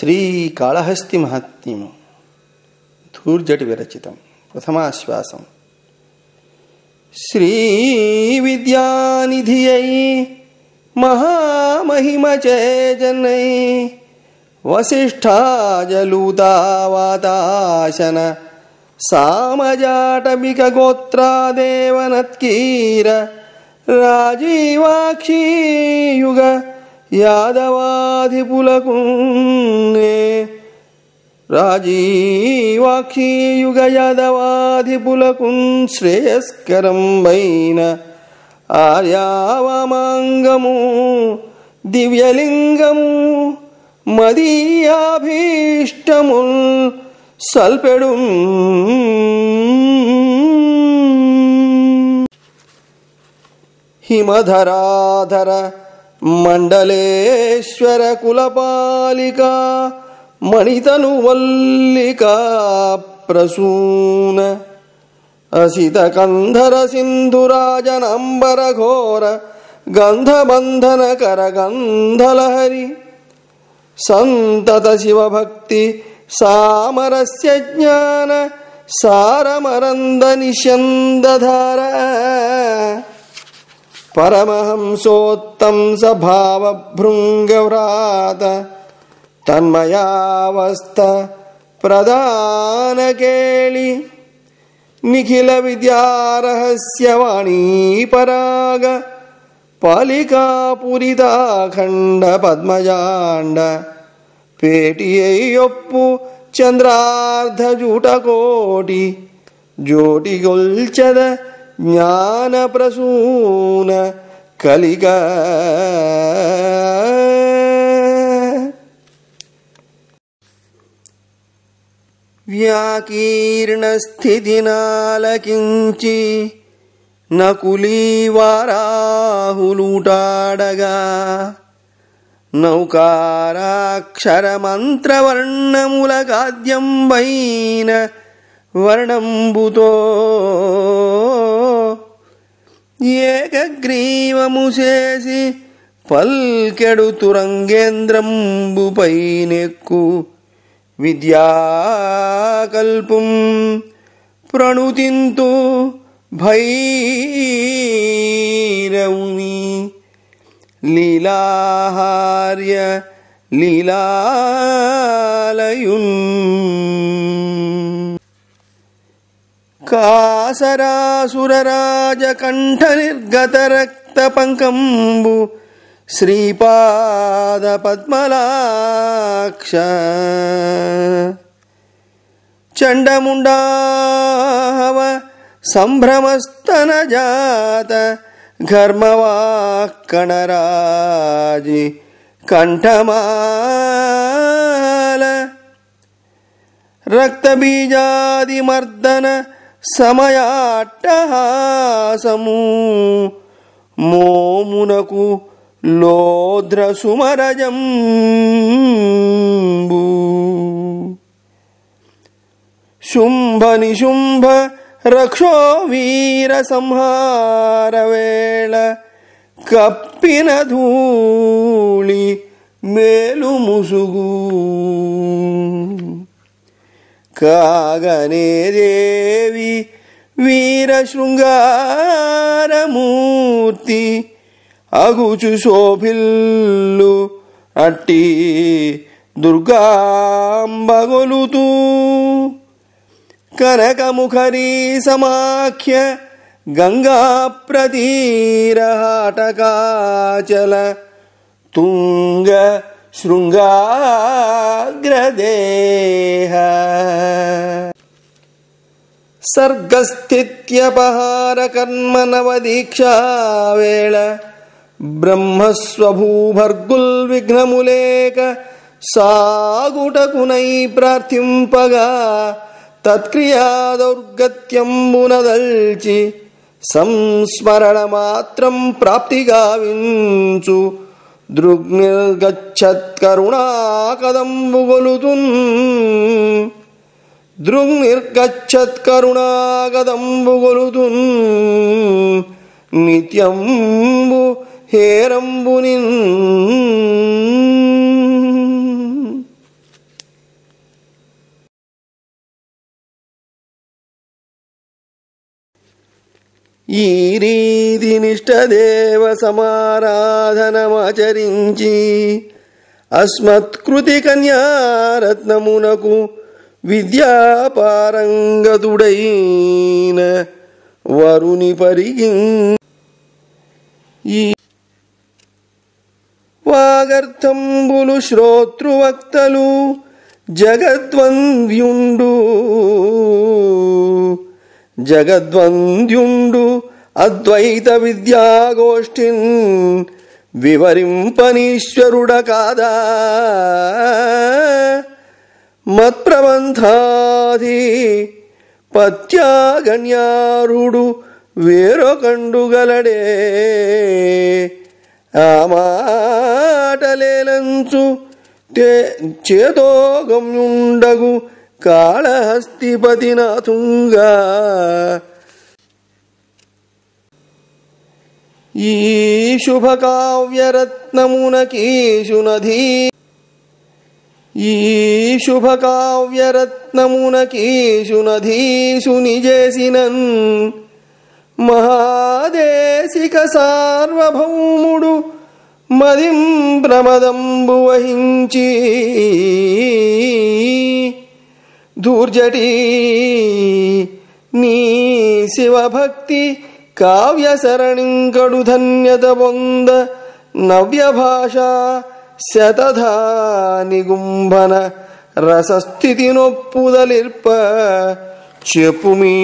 श्री कालहस्ति महात्म धूर्जट विरचितम प्रथमाश्वासम। श्री विद्यानिधि महामहिमचे जनै वसिष्ठाजलूतावाताशन सामजाटमिकगोत्रादेवनत्कीर राजीवाक्षीयुग యాదవాధిపులకు రాజీవాక్షీయుగ యాదవాధిపులకు శ్రేయస్కరం వైన ఆర్యావమాంగము దివ్యలింగము మదీయాభీష్టముల్ సల్పెడు. హిమధరాధర मण्डलेश्वरकुलपालिका मणितनुवल्लिका प्रसून। असितकन्धरसिन्धुराजनम्बरघोर गन्धबन्धनकरगन्धलहरि। सन्ततशिवभक्ति सामरस्य ज्ञान सारमरन्द परमहंसोत्त स भावभृङ्गव्रात तन्मया वस्त प्रदानकेळि निखिलविद्या रहस्य वाणीपराग पलिकापुरिदाखण्ड पद्मजाण्ड पेटियै चन्द्रार्धजूटकोटि ज्योटिगुल्चद భావభృంగవ్రాత జ్ఞాన ప్రసూన కలిగ. వ్యాకీర్ణస్థితినాలకించి నకులీవారాహులుటాడగా నౌకారాక్షరమంత్రవర్ణముల కాద్యంబైన వర్ణంబుతో ఏకగ్రీవము చేసి పల్కెడు తురంగేంద్రంబుపై నెక్కు విద్యాకల్పుం ప్రణుతింతు భైరవుని. లీలాహార్య లీలాలయున్ कासरासुरराजकण्ठनिर्गतरक्तपङ्कम्बु श्रीपादपद्मलाक्ष। चण्डमुण्डाहव सम्भ्रमस्तनजात घर्मवाक्कणराजि कण्ठमाल। रक्तबीजादिमर्दन సమయాట్టహాసము. మోమునకు లోద్రసుమరజంబు. శుంభ నిశుంభ రక్షో వీర సంహారవేళ కప్పిన ధూళి మేలు ముసుగు కాగనే దేవి వీర శృంగారమూర్తి అగుచు శోభిల్లు అట్టి దుర్గాంబగొలుతూ. కనకముఖరీ సమాఖ్య గంగా ప్రతీరహాటకాచల తుంగ శృంగాగ్రదేహ. सर्गस्थित्यपहारकर्मनवदीक्षावेळ ब्रह्मस्वभूभर्गुल्विघ्नमुलेक सागुटकुनै प्रार्थिम्पगा तत्क्रियादौर्गत्यम्बुनदल्चि संस्मरणमात्रं प्राप्तिगाविञ्चु दृग्निर्गच्छत्करुणाकदम्बुगुलुतुम् దృంగిర్గచ్చత్కరుణాగదంబుగొలుతున్ నిత్యంబు హేరంబుని ఈ రీతి నిష్టదేవ సమారాధనమాచరించి అస్మత్కృతి కన్యారత్నమునకు విద్యాపారంగతుడైన వరుని పరిగి ఈ వాగర్థంబులు శ్రోతృవక్తలు జగద్వంద్యుండు. జగద్వంద్యుండు అద్వైత విద్యాగోష్ఠిన్ వివరింపనీశ్వరుడ కాదా? మత్ప్రబంధాది పత్యాగణ్యారుడు వేరొకండుగలడే. ఆ మాటలేలంచు చేతోగమ్యుండగు కాళహస్తిపతినాథుంగా. ఈ శుభకావ్యరత్నమునకీశునధీ. ఈ శుభకావ్యరత్నమునకీశునధీశుని చేసినన్ మహాదేశిక సార్వభౌముడు మదిం ప్రమదంబు వహించి దూర్జటి నీ శివభక్తి కావ్యసరణింకడు ధన్యత పొంద నవ్య భాష శతధా నిగుంభన రసస్థితి నొప్పుదలిర్ప చెప్పుమీ